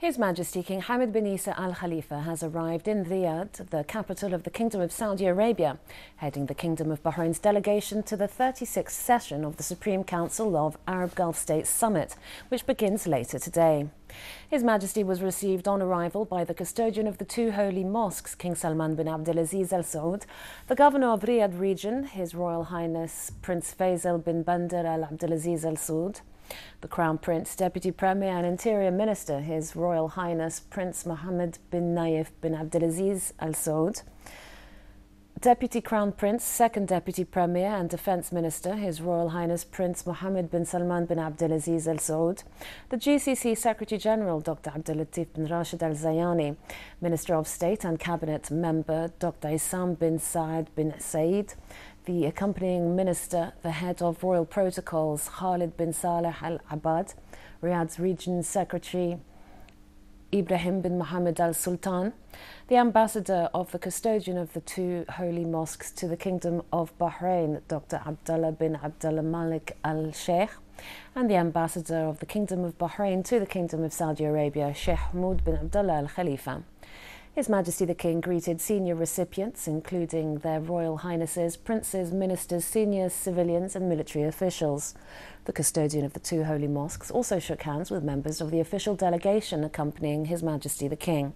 His Majesty King Hamad bin Isa Al Khalifa has arrived in Riyadh, the capital of the Kingdom of Saudi Arabia, heading the Kingdom of Bahrain's delegation to the 36th session of the Supreme Council of Arab Gulf States Summit, which begins later today. His Majesty was received on arrival by the custodian of the two holy mosques, King Salman bin Abdulaziz Al Saud, the governor of Riyadh region, His Royal Highness Prince Faisal bin Bandar Al Abdulaziz Al Saud, the Crown Prince, Deputy Premier and Interior Minister, His Royal Highness Prince Mohammed bin Nayef bin Abdulaziz Al Saud, Deputy Crown Prince, Second Deputy Premier and Defence Minister, His Royal Highness Prince Mohammed bin Salman bin Abdulaziz Al Saud, the GCC Secretary General Dr. Abdulatif bin Rashid Al Zayani, Minister of State and Cabinet Member Dr. Issam bin Saad bin Said, the accompanying minister, the head of royal protocols, Khalid bin Saleh Al Abad, Riyadh's region secretary, Ibrahim bin Mohammed Al Sultan, the ambassador of the custodian of the two holy mosques to the Kingdom of Bahrain, Dr. Abdullah bin Abdulmalik Al Sheikh, and the ambassador of the Kingdom of Bahrain to the Kingdom of Saudi Arabia, Sheikh Hamud bin Abdullah Al Khalifa. His Majesty the King greeted senior recipients, including their Royal Highnesses, princes, ministers, senior civilians, and military officials. The custodian of the two holy mosques also shook hands with members of the official delegation accompanying His Majesty the King.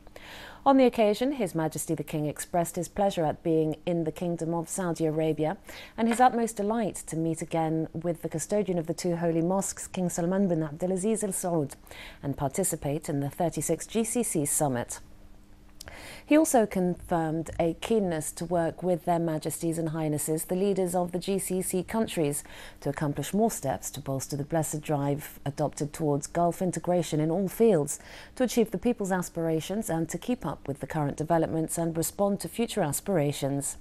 On the occasion, His Majesty the King expressed his pleasure at being in the Kingdom of Saudi Arabia and his utmost delight to meet again with the custodian of the two holy mosques, King Salman bin Abdulaziz Al Saud, and participate in the 36th GCC summit. He also confirmed a keenness to work with their Majesties and Highnesses, the leaders of the GCC countries, to accomplish more steps to bolster the blessed drive adopted towards Gulf integration in all fields, to achieve the people's aspirations and to keep up with the current developments and respond to future aspirations.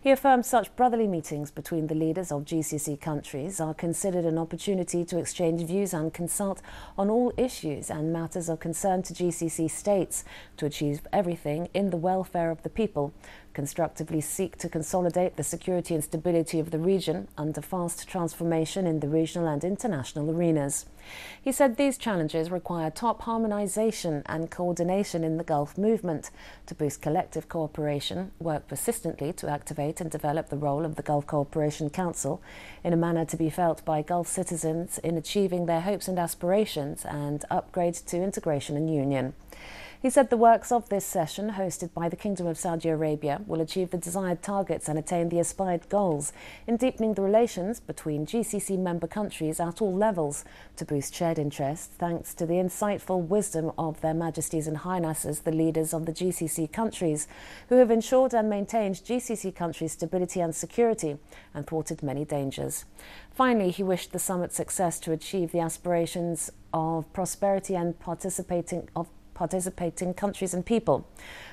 He affirmed such brotherly meetings between the leaders of GCC countries are considered an opportunity to exchange views and consult on all issues and matters of concern to GCC states to achieve everything in the welfare of the people, constructively seek to consolidate the security and stability of the region under fast transformation in the regional and international arenas. He said these challenges require top harmonization and coordination in the Gulf movement to boost collective cooperation, work persistently to activate and develop the role of the Gulf Cooperation Council in a manner to be felt by Gulf citizens in achieving their hopes and aspirations and upgrade to integration and union. He said the works of this session, hosted by the Kingdom of Saudi Arabia, will achieve the desired targets and attain the aspired goals in deepening the relations between GCC member countries at all levels to boost shared interests, thanks to the insightful wisdom of their Majesties and Highnesses, the leaders of the GCC countries, who have ensured and maintained GCC countries' stability and security and thwarted many dangers. Finally, he wished the summit success to achieve the aspirations of prosperity and participating of participating countries and people.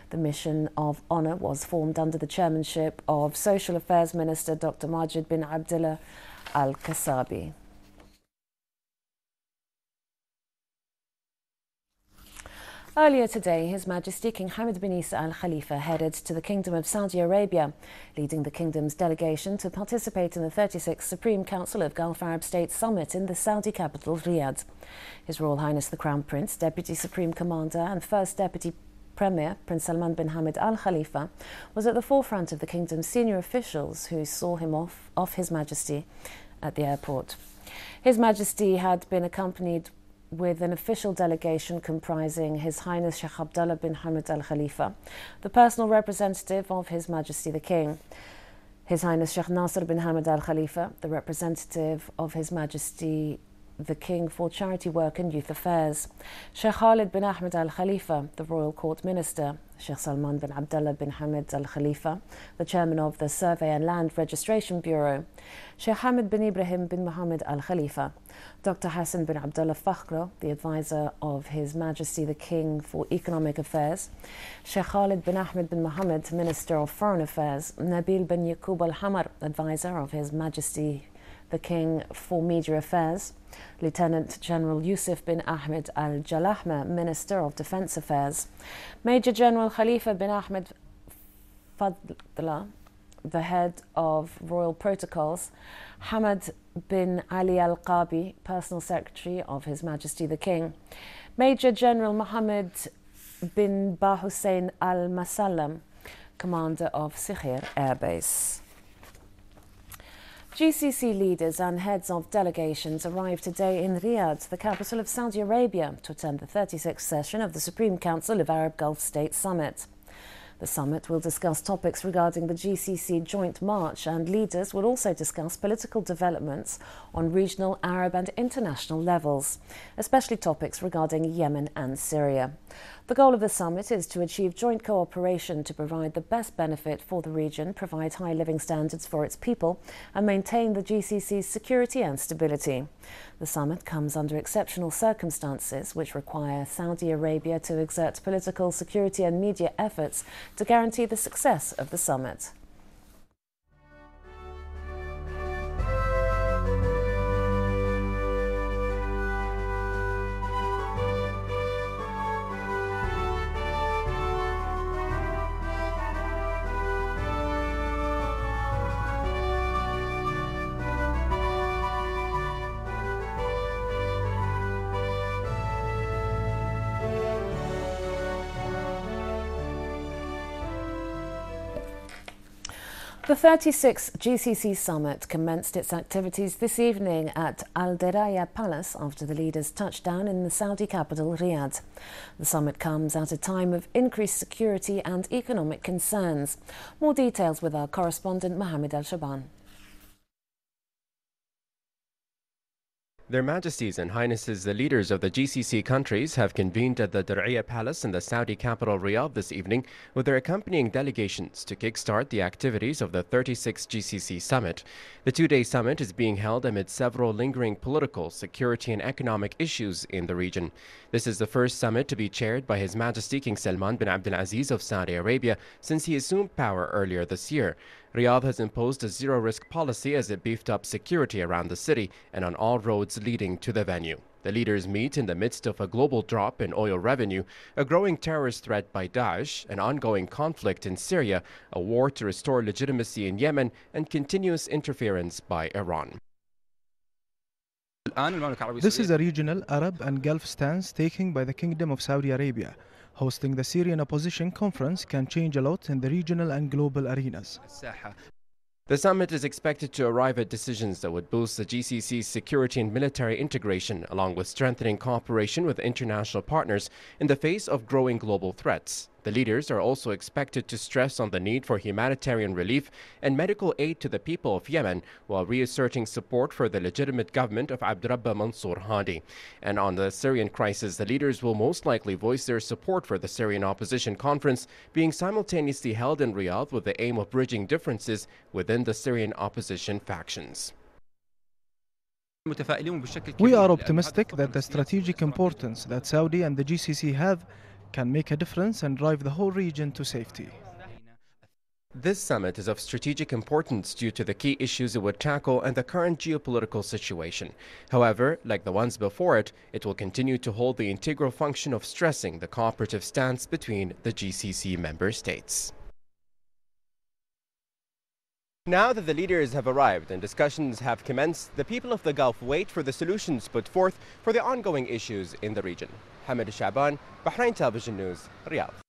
The mission of honour was formed under the chairmanship of Social Affairs Minister Dr. Majid bin Abdullah Al Kasabi. Earlier today, His Majesty King Hamad bin Isa Al Khalifa headed to the Kingdom of Saudi Arabia, leading the kingdom's delegation to participate in the 36th Supreme Council of Gulf Arab States Summit in the Saudi capital, Riyadh. His Royal Highness the Crown Prince, Deputy Supreme Commander, and First Deputy Premier Prince Salman bin Hamad Al Khalifa was at the forefront of the kingdom's senior officials who saw him off, off His Majesty at the airport. His Majesty had been accompanied with an official delegation comprising His Highness Sheikh Abdullah bin Hamad Al Khalifa, the personal representative of His Majesty the King, His Highness Sheikh Nasser bin Hamad Al Khalifa, the representative of His Majesty the King for Charity Work and Youth Affairs, Sheikh Khalid bin Ahmed Al Khalifa, the Royal Court Minister, Sheikh Salman bin Abdullah bin Hamid Al Khalifa, the Chairman of the Survey and Land Registration Bureau, Sheikh Hamid bin Ibrahim bin Mohammed Al Khalifa, Dr. Hassan bin Abdullah Fakhro, the advisor of His Majesty the King for Economic Affairs, Sheikh Khalid bin Ahmed bin Mohammed, Minister of Foreign Affairs, Nabil bin Yaqub Al Hamar, advisor of His Majesty the King for Media Affairs, Lieutenant General Yusuf bin Ahmed Al Jalahma, Minister of Defense Affairs, Major General Khalifa bin Ahmed Fadla, the head of Royal Protocols, Hamad bin Ali Al Qabi, Personal Secretary of His Majesty the King, Major General Mohammed bin Bahussein Al Masallam, commander of Sakhir Air Base. GCC leaders and heads of delegations arrived today in Riyadh, the capital of Saudi Arabia, to attend the 36th session of the Supreme Council of Arab Gulf States Summit. The summit will discuss topics regarding the GCC joint march, and leaders will also discuss political developments on regional, Arab, and international levels, especially topics regarding Yemen and Syria. The goal of the summit is to achieve joint cooperation to provide the best benefit for the region, provide high living standards for its people, and maintain the GCC's security and stability. The summit comes under exceptional circumstances which require Saudi Arabia to exert political, security, and media efforts to guarantee the success of the summit. 36th GCC summit commenced its activities this evening at Al Diriyah Palace after the leaders touched down in the Saudi capital, Riyadh. The summit comes at a time of increased security and economic concerns. More details with our correspondent Mohammed Al Shaban. Their Majesties and Highnesses, the leaders of the GCC countries, have convened at the Diriyah Palace in the Saudi capital Riyadh this evening with their accompanying delegations to kickstart the activities of the 36th GCC summit. The two day summit is being held amid several lingering political, security, and economic issues in the region. This is the first summit to be chaired by His Majesty King Salman bin Abdulaziz of Saudi Arabia since he assumed power earlier this year. Riyadh has imposed a zero risk policy as it beefed up security around the city and on all roads leading to the venue. The leaders meet in the midst of a global drop in oil revenue, a growing terrorist threat by Daesh, an ongoing conflict in Syria, a war to restore legitimacy in Yemen, and continuous interference by Iran. This is a regional Arab and Gulf stance taken by the Kingdom of Saudi Arabia. Hosting the Syrian opposition conference can change a lot in the regional and global arenas. The summit is expected to arrive at decisions that would boost the GCC's security and military integration, along with strengthening cooperation with international partners in the face of growing global threats. The leaders are also expected to stress on the need for humanitarian relief and medical aid to the people of Yemen while reasserting support for the legitimate government of Abdrabbuh Mansour Hadi. And on the Syrian crisis, the leaders will most likely voice their support for the Syrian opposition conference being simultaneously held in Riyadh with the aim of bridging differences within the Syrian opposition factions. We are optimistic that the strategic importance that Saudi and the GCC have can make a difference and drive the whole region to safety. This summit is of strategic importance due to the key issues it would tackle and the current geopolitical situation. However, like the ones before it, it will continue to hold the integral function of stressing the cooperative stance between the GCC member states. Now that the leaders have arrived and discussions have commenced, the people of the Gulf wait for the solutions put forth for the ongoing issues in the region. Hamid Shaban, Bahrain Television News, Riyadh.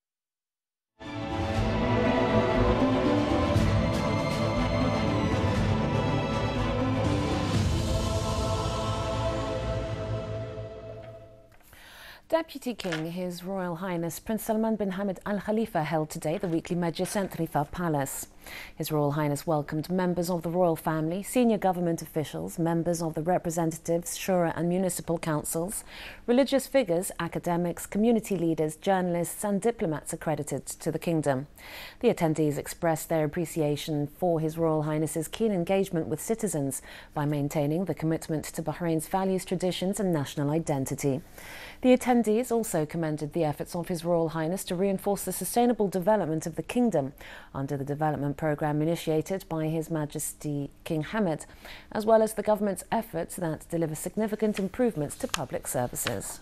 Deputy King, His Royal Highness Prince Salman bin Hamad Al Khalifa held today the weekly Majlis at Palace. His Royal Highness welcomed members of the royal family, senior government officials, members of the representatives, shura and municipal councils, religious figures, academics, community leaders, journalists and diplomats accredited to the kingdom. The attendees expressed their appreciation for His Royal Highness's keen engagement with citizens by maintaining the commitment to Bahrain's values, traditions and national identity. The attendees also commended the efforts of His Royal Highness to reinforce the sustainable development of the kingdom under the development programme initiated by His Majesty King Hamad, as well as the government's efforts that deliver significant improvements to public services.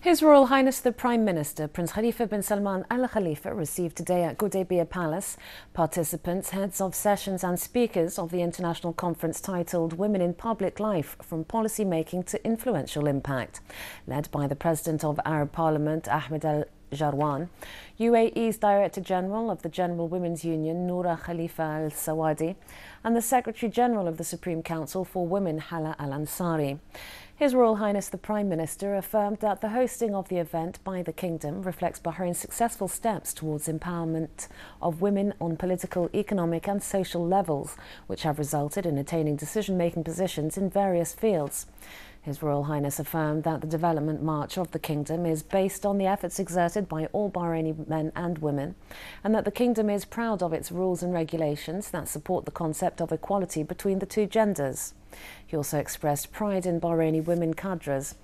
His Royal Highness the Prime Minister, Prince Khalifa bin Salman Al Khalifa, received today at Gudaibiya Palace participants, heads of sessions, and speakers of the international conference titled Women in Public Life From Policy Making to Influential Impact, led by the President of Arab Parliament, Ahmed Al Jarwan, UAE's Director General of the General Women's Union, Noura Khalifa Al Suwaidi, and the Secretary General of the Supreme Council for Women, Hala Al Ansari. His Royal Highness the Prime Minister affirmed that the hosting of the event by the Kingdom reflects Bahrain's successful steps towards empowerment of women on political, economic, and social levels, which have resulted in attaining decision making positions in various fields. His Royal Highness affirmed that the development march of the kingdom is based on the efforts exerted by all Bahraini men and women, and that the kingdom is proud of its rules and regulations that support the concept of equality between the two genders. He also expressed pride in Bahraini women cadres,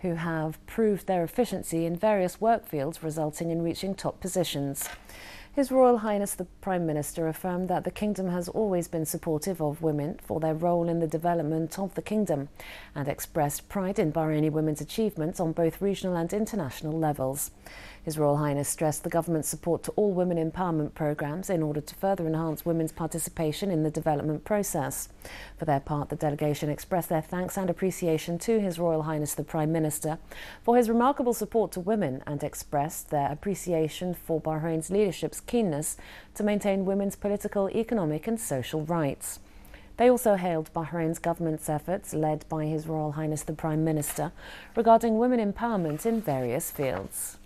who have proved their efficiency in various work fields, resulting in reaching top positions. His Royal Highness the Prime Minister affirmed that the kingdom has always been supportive of women for their role in the development of the kingdom and expressed pride in Bahraini women's achievements on both regional and international levels. His Royal Highness stressed the government's support to all women empowerment programs in order to further enhance women's participation in the development process. For their part, the delegation expressed their thanks and appreciation to His Royal Highness the Prime Minister for his remarkable support to women and expressed their appreciation for Bahrain's leadership's keenness to maintain women's political, economic and social rights. They also hailed Bahrain's government's efforts, led by His Royal Highness the Prime Minister, regarding women empowerment in various fields.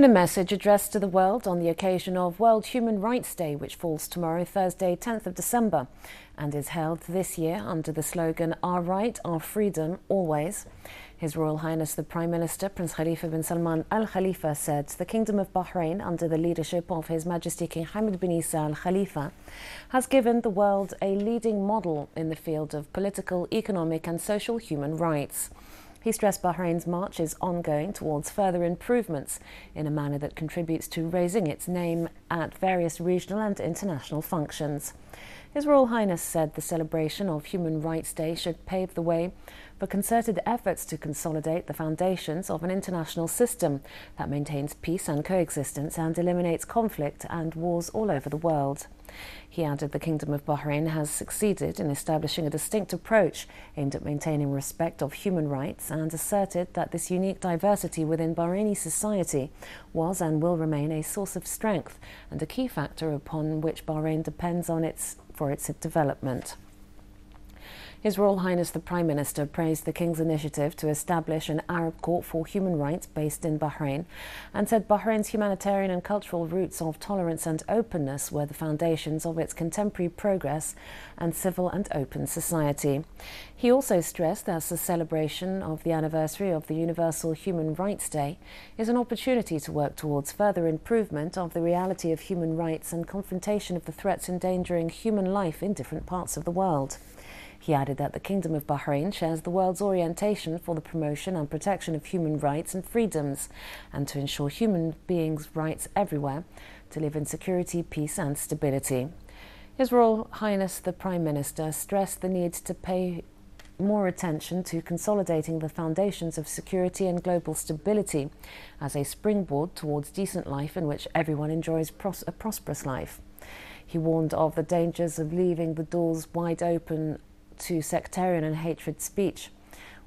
In a message addressed to the world on the occasion of World Human Rights Day, which falls tomorrow, Thursday, 10th of December, and is held this year under the slogan Our Right, Our Freedom, Always, His Royal Highness the Prime Minister, Prince Khalifa bin Salman Al Khalifa, said the Kingdom of Bahrain, under the leadership of His Majesty King Hamad bin Isa Al Khalifa, has given the world a leading model in the field of political, economic, and social human rights. He stressed Bahrain's march is ongoing towards further improvements in a manner that contributes to raising its name at various regional and international functions. His Royal Highness said the celebration of Human Rights Day should pave the way for concerted efforts to consolidate the foundations of an international system that maintains peace and coexistence and eliminates conflict and wars all over the world. He added the Kingdom of Bahrain has succeeded in establishing a distinct approach aimed at maintaining respect of human rights and asserted that this unique diversity within Bahraini society was and will remain a source of strength and a key factor upon which Bahrain depends on its for its development. His Royal Highness the Prime Minister praised the King's initiative to establish an Arab court for human rights based in Bahrain and said Bahrain's humanitarian and cultural roots of tolerance and openness were the foundations of its contemporary progress and civil and open society. He also stressed that the celebration of the anniversary of the Universal Human Rights Day is an opportunity to work towards further improvement of the reality of human rights and confrontation of the threats endangering human life in different parts of the world. He added that the Kingdom of Bahrain shares the world's orientation for the promotion and protection of human rights and freedoms, and to ensure human beings' rights everywhere to live in security, peace, and stability. His Royal Highness the Prime Minister stressed the need to pay more attention to consolidating the foundations of security and global stability as a springboard towards decent life in which everyone enjoys pros a prosperous life. He warned of the dangers of leaving the doors wide open to sectarian and hatred speech,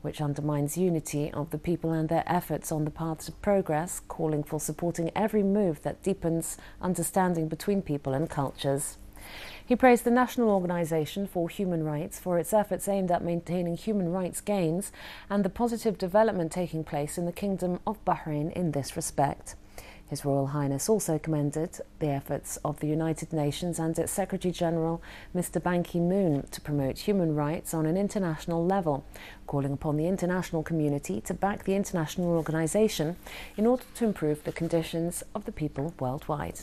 which undermines unity of the people and their efforts on the path to progress, calling for supporting every move that deepens understanding between people and cultures. He praised the National Organization for Human Rights for its efforts aimed at maintaining human rights gains and the positive development taking place in the Kingdom of Bahrain in this respect. His Royal Highness also commended the efforts of the United Nations and its Secretary General, Mr. Ban Ki moon, to promote human rights on an international level, calling upon the international community to back the international organization in order to improve the conditions of the people worldwide.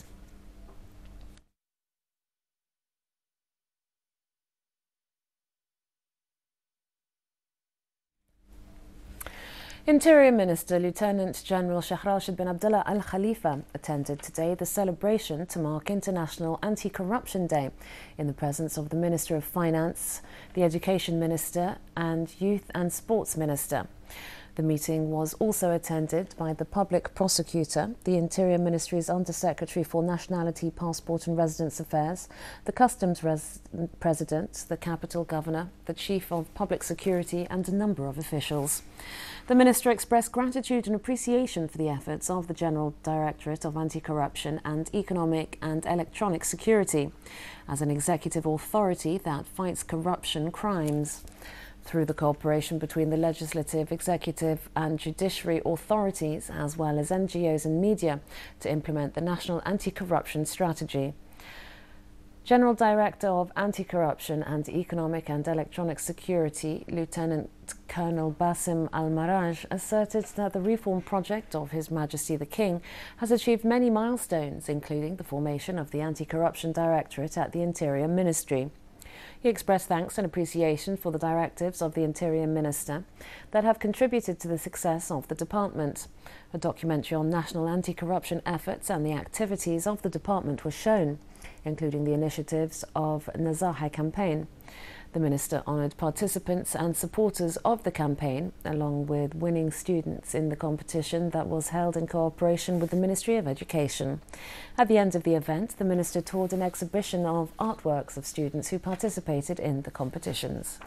Interior Minister Lieutenant General Sheikh Rashid bin Abdullah Al Khalifa attended today the celebration to mark International Anti-Corruption Day in the presence of the Minister of Finance, the Education Minister and Youth and Sports Minister. The meeting was also attended by the Public Prosecutor, the Interior Ministry's Undersecretary for Nationality, Passport and Residence Affairs, the Customs President, the Capital Governor, the Chief of Public Security and a number of officials. The Minister expressed gratitude and appreciation for the efforts of the General Directorate of Anti-Corruption and Economic and Electronic Security as an executive authority that fights corruption crimes through the cooperation between the legislative, executive and judiciary authorities as well as NGOs and media to implement the National Anti-Corruption Strategy. General Director of Anti-Corruption and Economic and Electronic Security, Lieutenant Colonel Basim Al-Maraj, asserted that the reform project of His Majesty the King has achieved many milestones, including the formation of the Anti-Corruption Directorate at the Interior Ministry. He expressed thanks and appreciation for the directives of the Interior Minister that have contributed to the success of the department. A documentary on national anti-corruption efforts and the activities of the department was shown, including the initiatives of Nazaha campaign. The minister honoured participants and supporters of the campaign, along with winning students in the competition that was held in cooperation with the Ministry of Education. At the end of the event, the minister toured an exhibition of artworks of students who participated in the competitions.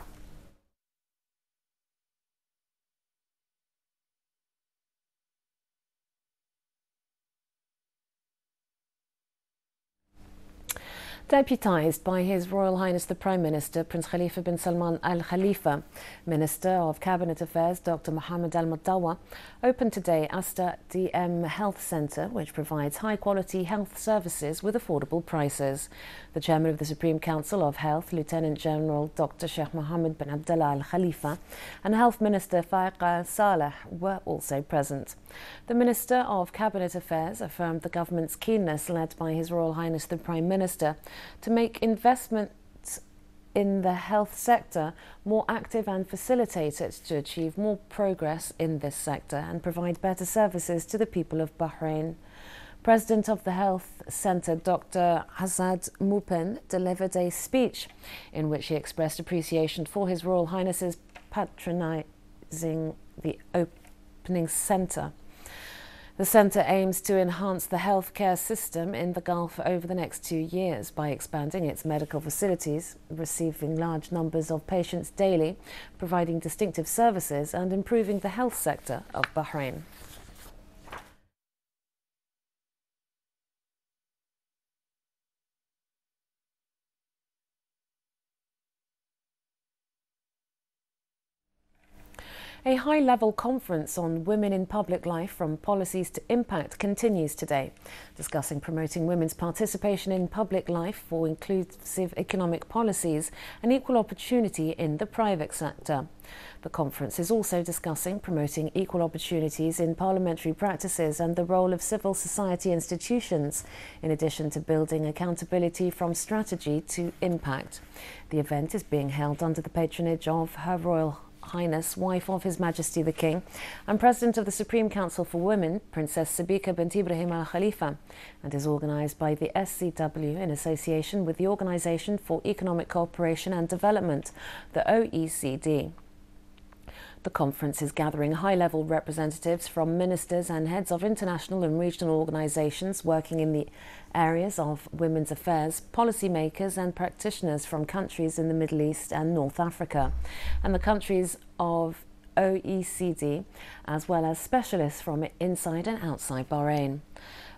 Deputised by His Royal Highness the Prime Minister, Prince Khalifa bin Salman Al Khalifa, Minister of Cabinet Affairs Dr. Mohammed Al Mutawa, opened today Aster DM Health Centre, which provides high quality health services with affordable prices. The Chairman of the Supreme Council of Health, Lieutenant General Dr. Sheikh Mohammed bin Abdullah Al Khalifa, and Health Minister Faiqa Saleh were also present. The Minister of Cabinet Affairs affirmed the government's keenness, led by His Royal Highness the Prime Minister, to make investments in the health sector more active and facilitate it to achieve more progress in this sector and provide better services to the people of Bahrain. President of the Health Centre, Dr. Azad Moopen, delivered a speech in which he expressed appreciation for His Royal Highness's patronising the opening centre. The centre aims to enhance the healthcare system in the Gulf over the next two years by expanding its medical facilities, receiving large numbers of patients daily, providing distinctive services, and improving the health sector of Bahrain. A high level conference on women in public life from policies to impact continues today, discussing promoting women's participation in public life for inclusive economic policies and equal opportunity in the private sector. The conference is also discussing promoting equal opportunities in parliamentary practices and the role of civil society institutions, in addition to building accountability from strategy to impact. The event is being held under the patronage of Her Royal Highness, wife of His Majesty the King, and President of the Supreme Council for Women, Princess Sabika bint Ibrahim Al Khalifa, and is organised by the SCW in association with the Organisation for Economic Cooperation and Development, the OECD. The conference is gathering high level representatives from ministers and heads of international and regional organisations working in the areas of women's affairs, policymakers, and practitioners from countries in the Middle East and North Africa, and the countries of OECD, as well as specialists from inside and outside Bahrain.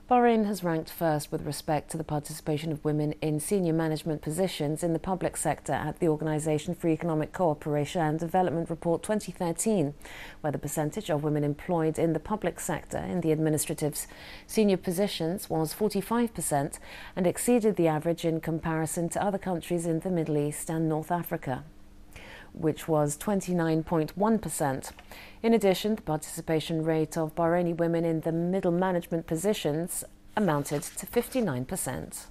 Bahrain has ranked first with respect to the participation of women in senior management positions in the public sector at the Organisation for Economic Cooperation and Development Report 2013, where the percentage of women employed in the public sector in the administrative senior positions was 45% and exceeded the average in comparison to other countries in the Middle East and North Africa which was 29.1%. In addition, the participation rate of Bahraini women in the middle management positions amounted to 59%.